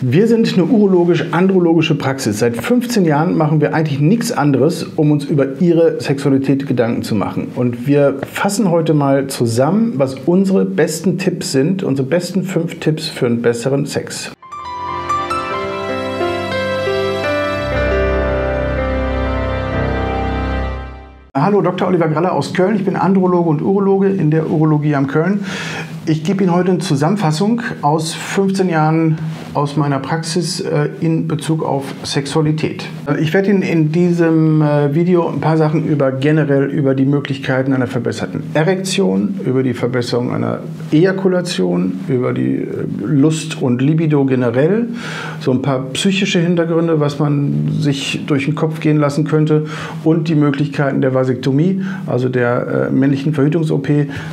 Wir sind eine urologisch-andrologische Praxis. Seit 15 Jahren machen wir eigentlich nichts anderes, um uns über Ihre Sexualität Gedanken zu machen. Und wir fassen heute mal zusammen, was unsere besten Tipps sind, unsere besten fünf Tipps für einen besseren Sex. Hallo, Dr. Oliver Graller aus Köln. Ich bin Androloge und Urologe in der Urologie am Köln. Ich gebe Ihnen heute eine Zusammenfassung aus 15 Jahren aus meiner Praxis äh, in Bezug auf Sexualität. Äh, ich werde Ihnen in diesem äh, Video ein paar Sachen über generell über die Möglichkeiten einer verbesserten Erektion, über die Verbesserung einer Ejakulation, über die Lust und Libido generell, so ein paar psychische Hintergründe, was man sich durch den Kopf gehen lassen könnte und die Möglichkeiten der Vasektomie, also der männlichen Verhütungs-OP,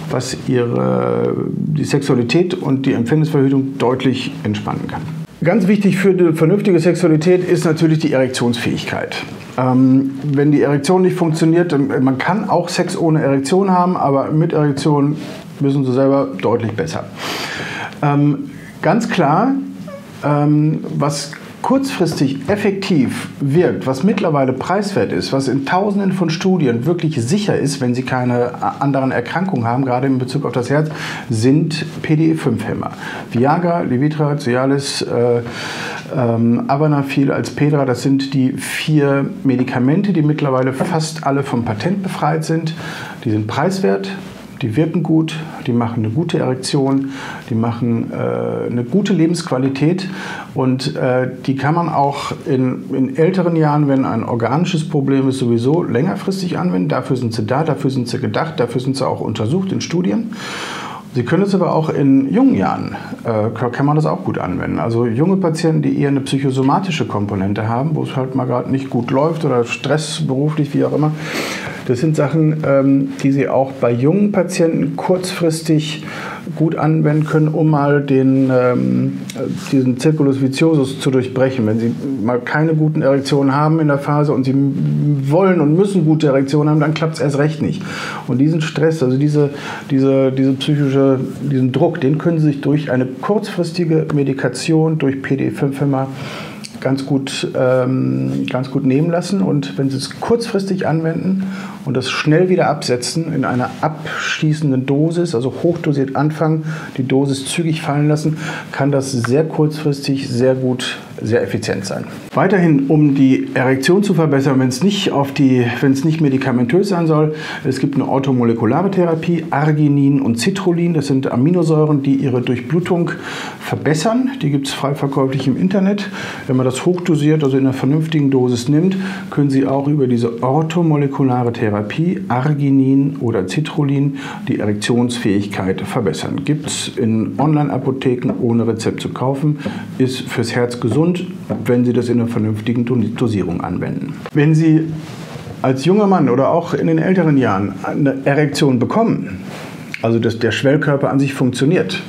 was ihre die Sexualität und die Empfängnisverhütung deutlich entspannen kann. Ganz wichtig für eine vernünftige Sexualität ist natürlich die Erektionsfähigkeit. Ähm, wenn die Erektion nicht funktioniert, dann, man kann auch Sex ohne Erektion haben, aber mit Erektion wissen Sie selber deutlich besser. Ähm, ganz klar, ähm, was kurzfristig effektiv wirkt, was mittlerweile preiswert ist, was in Tausenden von Studien wirklich sicher ist, wenn Sie keine anderen Erkrankungen haben, gerade in Bezug auf das Herz, sind PDE5-Hämmer. Viagra, Levitra, Cialis, äh, ähm, Avanafil als Pedra, das sind die vier Medikamente, die mittlerweile fast alle vom Patent befreit sind. Die sind preiswert, die wirken gut, die machen eine gute Erektion, die machen äh, eine gute Lebensqualität und äh, die kann man auch in, in, älteren Jahren, wenn ein organisches Problem ist, sowieso längerfristig anwenden. Dafür sind sie da, dafür sind sie gedacht, dafür sind sie auch untersucht in Studien. Sie können es aber auch in jungen Jahren, äh, kann man das auch gut anwenden. Also junge Patienten, die eher eine psychosomatische Komponente haben, wo es halt mal gerade nicht gut läuft oder Stress beruflich, wie auch immer, das sind Sachen, ähm, die Sie auch bei jungen Patienten kurzfristig gut anwenden können, um mal den, ähm, diesen Circulus viciosus zu durchbrechen. Wenn Sie mal keine guten Erektionen haben in der Phase und Sie wollen und müssen gute Erektionen haben, dann klappt es erst recht nicht. Und diesen Stress, also diese, diese, diese psychische, diesen Druck, den können Sie sich durch eine kurzfristige Medikation, durch PD5-Hämmer ganz gut, ähm, ganz gut nehmen lassen. Und wenn Sie es kurzfristig anwenden und das schnell wieder absetzen in einer abschließenden Dosis, also hochdosiert anfangen, die Dosis zügig fallen lassen, kann das sehr kurzfristig sehr gut, sehr effizient sein. Weiterhin, um die Erektion zu verbessern, wenn es nicht nicht medikamentös sein soll, es gibt eine automolekulare Therapie, Arginin und Citrullin, das sind Aminosäuren, die ihre Durchblutung verbessern. Die gibt es frei verkäuflich im Internet. Wenn man das hochdosiert, also in einer vernünftigen Dosis nimmt, können Sie auch über diese orthomolekulare Therapie Arginin oder Citrullin die Erektionsfähigkeit verbessern. Gibt es in Online-Apotheken ohne Rezept zu kaufen, ist fürs Herz gesund, wenn Sie das in einer vernünftigen Dosierung anwenden. Wenn Sie als junger Mann oder auch in den älteren Jahren eine Erektion bekommen, also dass der Schwellkörper an sich funktioniert,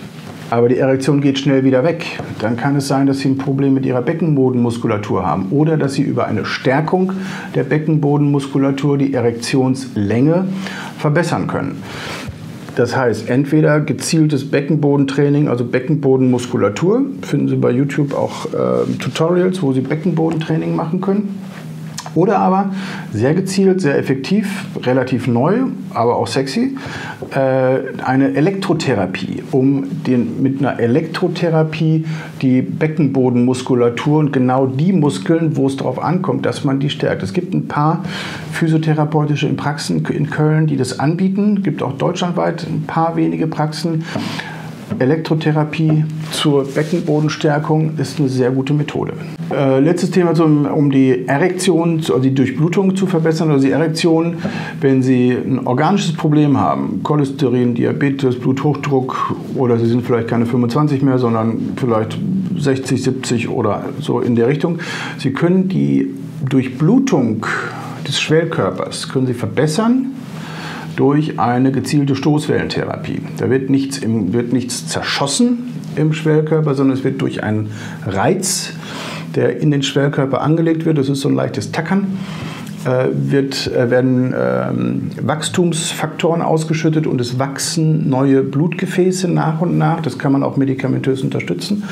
aber die Erektion geht schnell wieder weg, dann kann es sein, dass Sie ein Problem mit Ihrer Beckenbodenmuskulatur haben oder dass Sie über eine Stärkung der Beckenbodenmuskulatur die Erektionslänge verbessern können. Das heißt, entweder gezieltes Beckenbodentraining, also Beckenbodenmuskulatur, finden Sie bei YouTube auch äh, Tutorials, wo Sie Beckenbodentraining machen können oder aber sehr gezielt, sehr effektiv, relativ neu, aber auch sexy, äh, eine Elektrotherapie, um den, mit einer Elektrotherapie die Beckenbodenmuskulatur und genau die Muskeln, wo es darauf ankommt, dass man die stärkt. Es gibt ein paar physiotherapeutische Praxen in Köln, die das anbieten. Es gibt auch deutschlandweit ein paar wenige Praxen. Elektrotherapie zur Beckenbodenstärkung ist eine sehr gute Methode. Äh, letztes Thema, zum, um die Erektion, also die Durchblutung zu verbessern, also die Erektion, wenn Sie ein organisches Problem haben, Cholesterin, Diabetes, Bluthochdruck oder Sie sind vielleicht keine 25 mehr, sondern vielleicht 60, 70 oder so in der Richtung. Sie können die Durchblutung des Schwellkörpers können Sie verbessern durch eine gezielte Stoßwellentherapie. Da wird nichts, im, wird nichts zerschossen im Schwellkörper, sondern es wird durch einen Reiz, der in den Schwellkörper angelegt wird, das ist so ein leichtes Tackern, äh, wird, äh, werden ähm, Wachstumsfaktoren ausgeschüttet und es wachsen neue Blutgefäße nach und nach. Das kann man auch medikamentös unterstützen.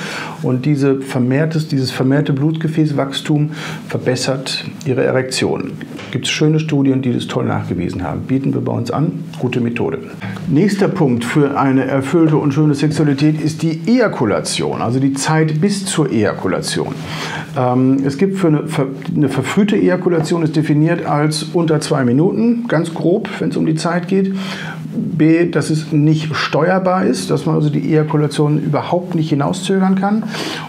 Und diese vermehrtes, dieses vermehrte Blutgefäßwachstum verbessert ihre Erektion. Gibt es schöne Studien, die das toll nachgewiesen haben. Bieten wir bei uns an. Gute Methode. Nächster Punkt für eine erfüllte und schöne Sexualität ist die Ejakulation, also die Zeit bis zur Ejakulation. Ähm, es gibt für eine, eine verfrühte Ejakulation ist definiert als unter zwei Minuten, ganz grob, wenn es um die Zeit geht. B, dass es nicht steuerbar ist, dass man also die Ejakulation überhaupt nicht hinauszögern kann.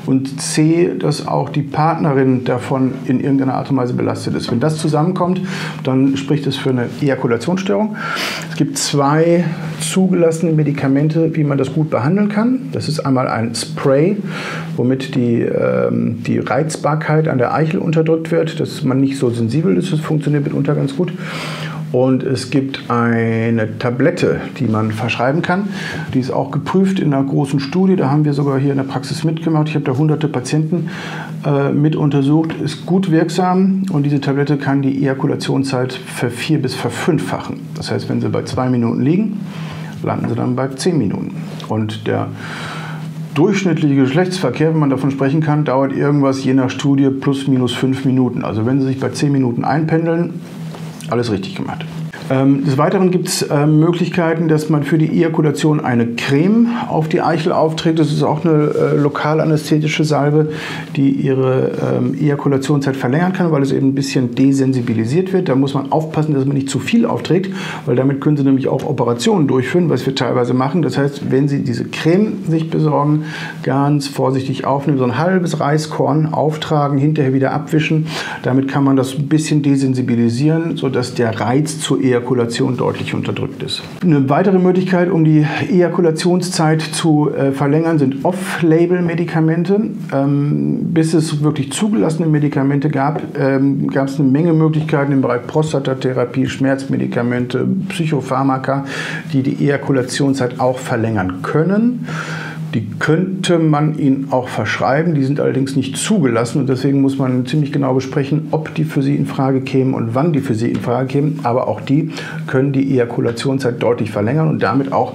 Und C, dass auch die Partnerin davon in irgendeiner Art und Weise belastet ist. Wenn das zusammenkommt, dann spricht es für eine Ejakulationsstörung. Es gibt zwei zugelassene Medikamente, wie man das gut behandeln kann. Das ist einmal ein Spray, womit die, ähm, die Reizbarkeit an der Eichel unterdrückt wird, dass man nicht so sensibel ist. Funktioniert mitunter ganz gut. Und es gibt eine Tablette, die man verschreiben kann. Die ist auch geprüft in einer großen Studie. Da haben wir sogar hier in der Praxis mitgemacht. Ich habe da hunderte Patienten äh, mit untersucht. Ist gut wirksam und diese Tablette kann die Ejakulationszeit vervier- bis verfünffachen. Das heißt, wenn Sie bei zwei Minuten liegen, landen Sie dann bei zehn Minuten. Und der durchschnittliche Geschlechtsverkehr, wenn man davon sprechen kann, dauert irgendwas je nach Studie plus minus fünf Minuten. Also wenn Sie sich bei zehn Minuten einpendeln, alles richtig gemacht. Ähm, des Weiteren gibt es ähm, Möglichkeiten, dass man für die Ejakulation eine Creme auf die Eichel aufträgt. Das ist auch eine äh, lokal Salbe, die ihre ähm, Ejakulationszeit verlängern kann, weil es eben ein bisschen desensibilisiert wird. Da muss man aufpassen, dass man nicht zu viel aufträgt, weil damit können Sie nämlich auch Operationen durchführen, was wir teilweise machen. Das heißt, wenn Sie diese Creme sich besorgen, ganz vorsichtig aufnehmen, so ein halbes Reiskorn auftragen, hinterher wieder abwischen. Damit kann man das ein bisschen desensibilisieren, sodass der Reiz zur Ejakulation deutlich unterdrückt ist. Eine weitere Möglichkeit, um die Ejakulationszeit zu äh, verlängern, sind Off-Label-Medikamente. Ähm, bis es wirklich zugelassene Medikamente gab, ähm, gab es eine Menge Möglichkeiten im Bereich Prostatatherapie, Schmerzmedikamente, Psychopharmaka, die die Ejakulationszeit auch verlängern können. Die könnte man ihnen auch verschreiben, die sind allerdings nicht zugelassen und deswegen muss man ziemlich genau besprechen, ob die für sie in Frage kämen und wann die für sie in Frage kämen. Aber auch die können die Ejakulationszeit deutlich verlängern und damit auch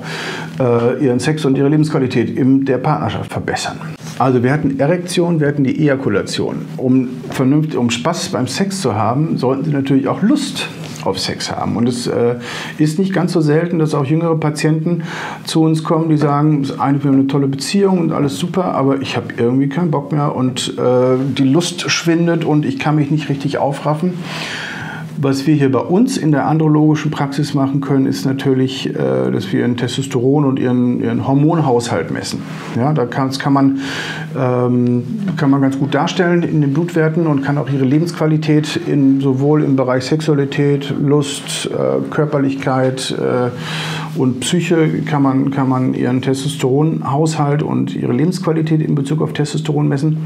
äh, ihren Sex und ihre Lebensqualität in der Partnerschaft verbessern. Also wir hatten Erektion, wir hatten die Ejakulation. Um, vernünftig, um Spaß beim Sex zu haben, sollten Sie natürlich auch Lust auf Sex haben. Und es äh, ist nicht ganz so selten, dass auch jüngere Patienten zu uns kommen, die sagen, eigentlich wir haben eine tolle Beziehung und alles super, aber ich habe irgendwie keinen Bock mehr und äh, die Lust schwindet und ich kann mich nicht richtig aufraffen. Was wir hier bei uns in der andrologischen Praxis machen können, ist natürlich, äh, dass wir ihren Testosteron und ihren, ihren Hormonhaushalt messen. Ja, da kann, das kann man, ähm, kann man ganz gut darstellen in den Blutwerten und kann auch ihre Lebensqualität in, sowohl im Bereich Sexualität, Lust, äh, Körperlichkeit äh, und Psyche kann man, kann man ihren Testosteronhaushalt und ihre Lebensqualität in Bezug auf Testosteron messen.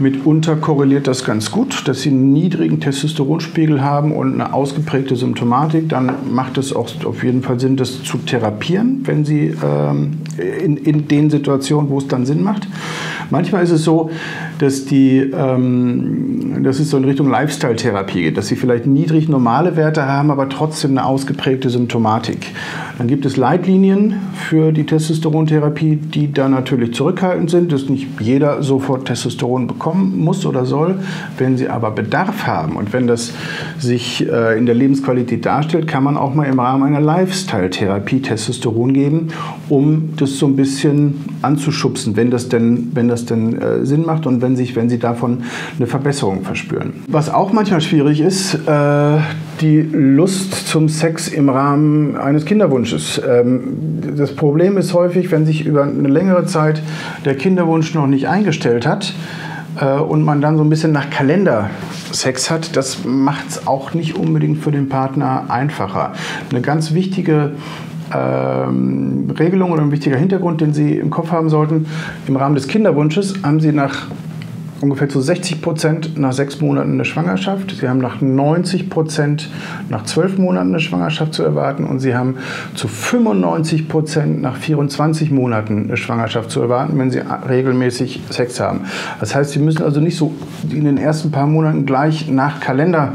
Mitunter korreliert das ganz gut, dass sie einen niedrigen Testosteronspiegel haben und eine ausgeprägte Symptomatik. Dann macht es auch auf jeden Fall Sinn, das zu therapieren, wenn sie ähm, in, in den Situationen, wo es dann Sinn macht. Manchmal ist es so, dass, die, ähm, dass es so in Richtung Lifestyle-Therapie geht, dass sie vielleicht niedrig normale Werte haben, aber trotzdem eine ausgeprägte Symptomatik. Dann gibt es Leitlinien für die Testosterontherapie, die da natürlich zurückhaltend sind, dass nicht jeder sofort Testosteron bekommen muss oder soll. Wenn sie aber Bedarf haben und wenn das sich äh, in der Lebensqualität darstellt, kann man auch mal im Rahmen einer Lifestyle-Therapie Testosteron geben, um das so ein bisschen anzuschubsen, wenn das denn, wenn das denn äh, Sinn macht und wenn, sich, wenn sie davon eine Verbesserung verspüren. Was auch manchmal schwierig ist, äh, die Lust zum Sex im Rahmen eines Kinderwunsches. Ähm, das Problem ist häufig, wenn sich über eine längere Zeit der Kinderwunsch noch nicht eingestellt hat äh, und man dann so ein bisschen nach Kalender Sex hat, das macht es auch nicht unbedingt für den Partner einfacher. Eine ganz wichtige ähm, Regelung oder ein wichtiger Hintergrund, den Sie im Kopf haben sollten, im Rahmen des Kinderwunsches haben Sie nach ungefähr zu 60 Prozent nach sechs Monaten eine Schwangerschaft. Sie haben nach 90 Prozent nach zwölf Monaten eine Schwangerschaft zu erwarten und Sie haben zu 95 Prozent nach 24 Monaten eine Schwangerschaft zu erwarten, wenn Sie regelmäßig Sex haben. Das heißt, Sie müssen also nicht so in den ersten paar Monaten gleich nach Kalender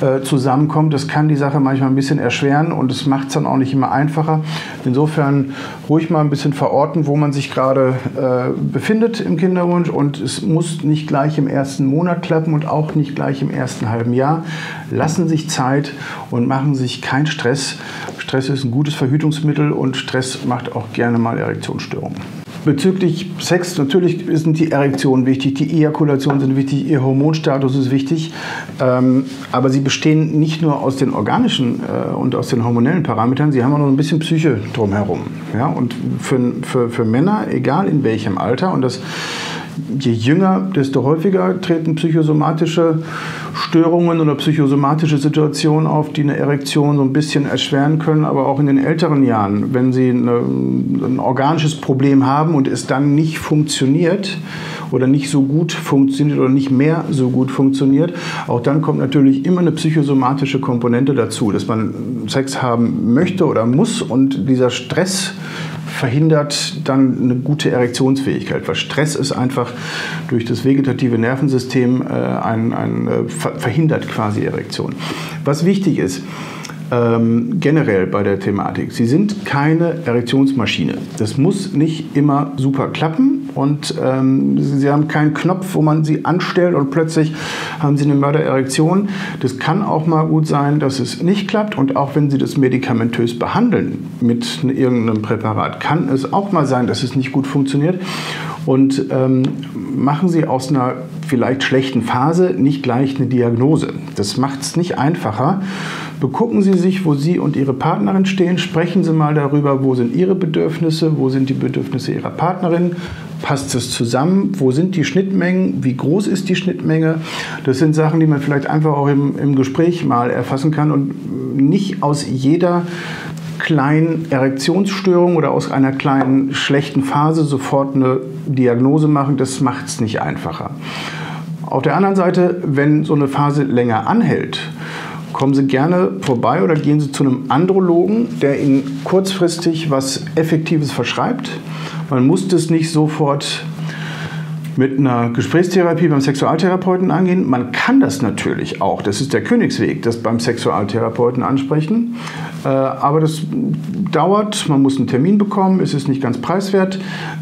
äh, zusammenkommen. Das kann die Sache manchmal ein bisschen erschweren und es macht es dann auch nicht immer einfacher. Insofern ruhig mal ein bisschen verorten, wo man sich gerade äh, befindet im Kinderwunsch und es muss nicht gleich im ersten Monat klappen und auch nicht gleich im ersten halben Jahr. Lassen sich Zeit und machen sich keinen Stress. Stress ist ein gutes Verhütungsmittel und Stress macht auch gerne mal Erektionsstörungen. Bezüglich Sex, natürlich sind die Erektionen wichtig, die Ejakulationen sind wichtig, ihr Hormonstatus ist wichtig, ähm, aber sie bestehen nicht nur aus den organischen äh, und aus den hormonellen Parametern, sie haben auch noch ein bisschen Psyche drumherum. Ja? Und für, für, für Männer, egal in welchem Alter, und das je jünger, desto häufiger treten psychosomatische Störungen oder psychosomatische Situationen auf, die eine Erektion so ein bisschen erschweren können, aber auch in den älteren Jahren, wenn sie eine, ein organisches Problem haben und es dann nicht funktioniert oder nicht so gut funktioniert oder nicht mehr so gut funktioniert, auch dann kommt natürlich immer eine psychosomatische Komponente dazu, dass man Sex haben möchte oder muss und dieser Stress verhindert dann eine gute Erektionsfähigkeit, weil Stress ist einfach durch das vegetative Nervensystem äh, ein, ein, äh, verhindert quasi Erektion. Was wichtig ist, ähm, generell bei der Thematik. Sie sind keine Erektionsmaschine. Das muss nicht immer super klappen und ähm, Sie haben keinen Knopf, wo man sie anstellt und plötzlich haben Sie eine Mördererektion. Das kann auch mal gut sein, dass es nicht klappt und auch wenn Sie das medikamentös behandeln mit irgendeinem Präparat, kann es auch mal sein, dass es nicht gut funktioniert. Und ähm, machen Sie aus einer vielleicht schlechten Phase nicht gleich eine Diagnose. Das macht es nicht einfacher. Begucken Sie sich, wo Sie und Ihre Partnerin stehen. Sprechen Sie mal darüber, wo sind Ihre Bedürfnisse, wo sind die Bedürfnisse Ihrer Partnerin. Passt es zusammen? Wo sind die Schnittmengen? Wie groß ist die Schnittmenge? Das sind Sachen, die man vielleicht einfach auch im, im Gespräch mal erfassen kann und nicht aus jeder kleinen Erektionsstörung oder aus einer kleinen schlechten Phase sofort eine Diagnose machen. Das macht es nicht einfacher. Auf der anderen Seite, wenn so eine Phase länger anhält, kommen Sie gerne vorbei oder gehen Sie zu einem Andrologen, der Ihnen kurzfristig was Effektives verschreibt. Man muss das nicht sofort mit einer Gesprächstherapie beim Sexualtherapeuten angehen. Man kann das natürlich auch, das ist der Königsweg, das beim Sexualtherapeuten ansprechen. Äh, aber das dauert, man muss einen Termin bekommen, es ist nicht ganz preiswert.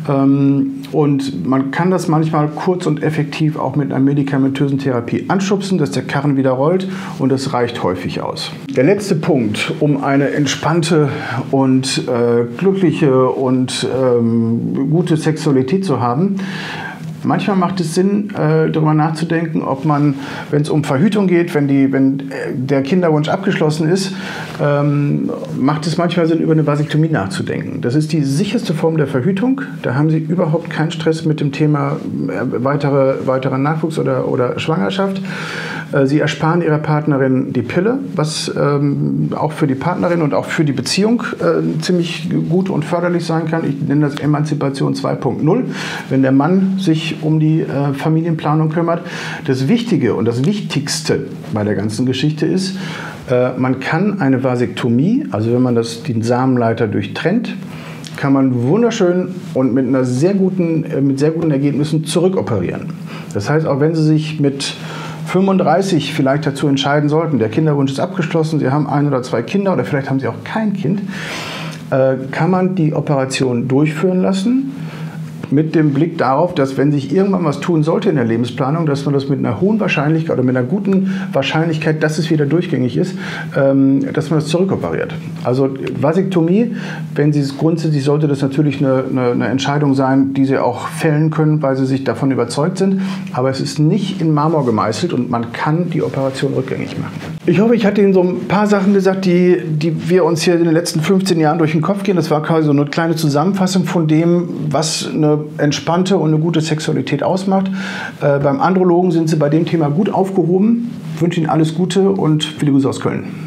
Ähm, und man kann das manchmal kurz und effektiv auch mit einer medikamentösen Therapie anschubsen, dass der Karren wieder rollt und das reicht häufig aus. Der letzte Punkt, um eine entspannte und äh, glückliche und ähm, gute Sexualität zu haben, Manchmal macht es Sinn, äh, darüber nachzudenken, ob man, wenn es um Verhütung geht, wenn, die, wenn äh, der Kinderwunsch abgeschlossen ist, ähm, macht es manchmal Sinn, über eine Vasektomie nachzudenken. Das ist die sicherste Form der Verhütung. Da haben Sie überhaupt keinen Stress mit dem Thema äh, weitere, Nachwuchs oder, oder Schwangerschaft. Äh, Sie ersparen Ihrer Partnerin die Pille, was ähm, auch für die Partnerin und auch für die Beziehung äh, ziemlich gut und förderlich sein kann. Ich nenne das Emanzipation 2.0, wenn der Mann sich um die äh, Familienplanung kümmert. Das Wichtige und das Wichtigste bei der ganzen Geschichte ist, äh, man kann eine Vasektomie, also wenn man das, den Samenleiter durchtrennt, kann man wunderschön und mit, einer sehr guten, äh, mit sehr guten Ergebnissen zurückoperieren. Das heißt, auch wenn Sie sich mit 35 vielleicht dazu entscheiden sollten, der Kinderwunsch ist abgeschlossen, Sie haben ein oder zwei Kinder oder vielleicht haben Sie auch kein Kind, äh, kann man die Operation durchführen lassen mit dem Blick darauf, dass wenn sich irgendwann was tun sollte in der Lebensplanung, dass man das mit einer hohen Wahrscheinlichkeit oder mit einer guten Wahrscheinlichkeit, dass es wieder durchgängig ist, ähm, dass man das zurückoperiert. Also Vasektomie, wenn Sie es grundsätzlich, sollte das natürlich eine, eine, eine, Entscheidung sein, die Sie auch fällen können, weil Sie sich davon überzeugt sind. Aber es ist nicht in Marmor gemeißelt und man kann die Operation rückgängig machen. Ich hoffe, ich hatte Ihnen so ein paar Sachen gesagt, die, die wir uns hier in den letzten 15 Jahren durch den Kopf gehen. Das war quasi so eine kleine Zusammenfassung von dem, was entspannte und eine gute Sexualität ausmacht. Äh, beim Andrologen sind Sie bei dem Thema gut aufgehoben. Ich wünsche Ihnen alles Gute und viele Grüße aus Köln.